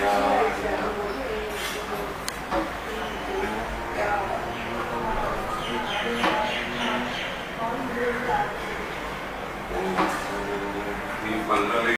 Yeah.